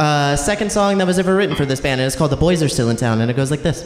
uh, second song that was ever written for this band, and it's called The Boys Are Still in Town, and it goes like this.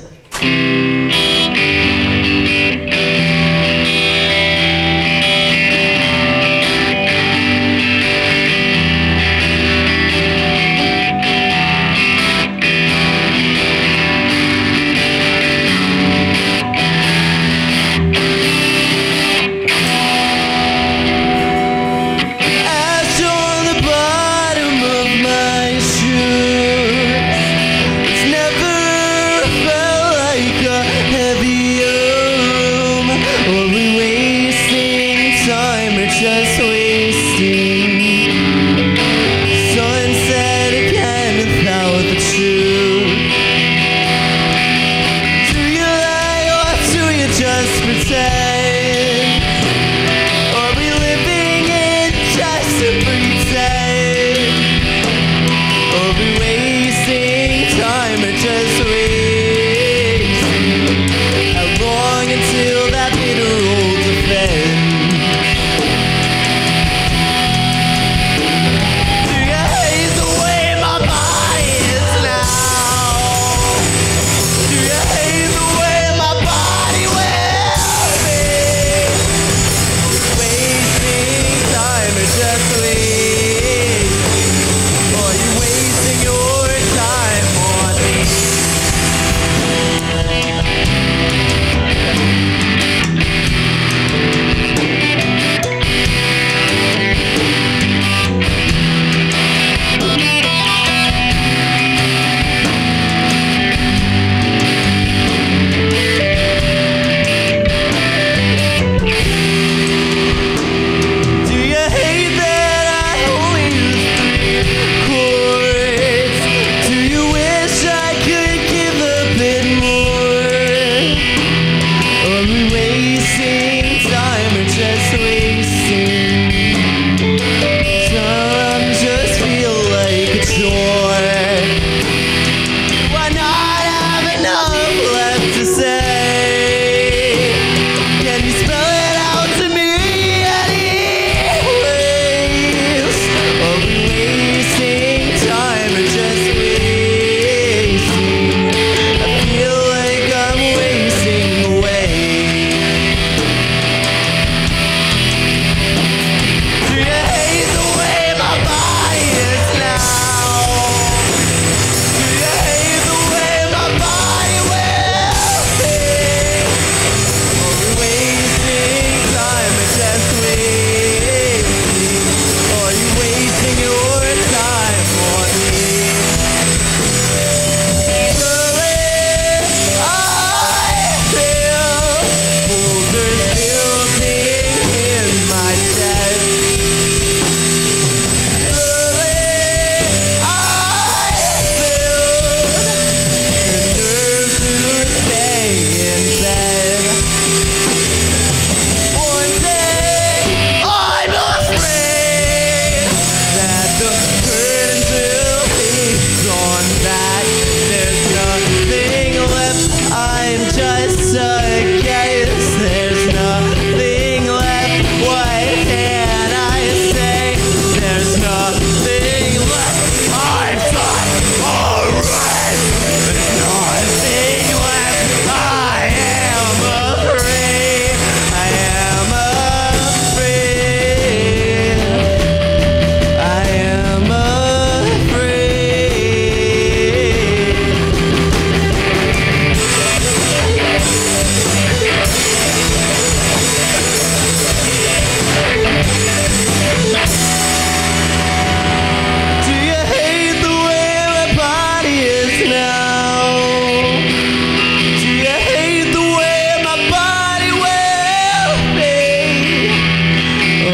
time, it just sweet.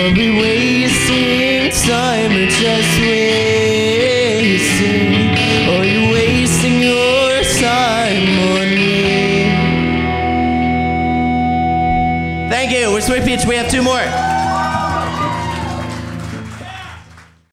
And we wasting time, we're just wasting. Are you wasting your time on me? Thank you. We're Sweet Peach, We have two more.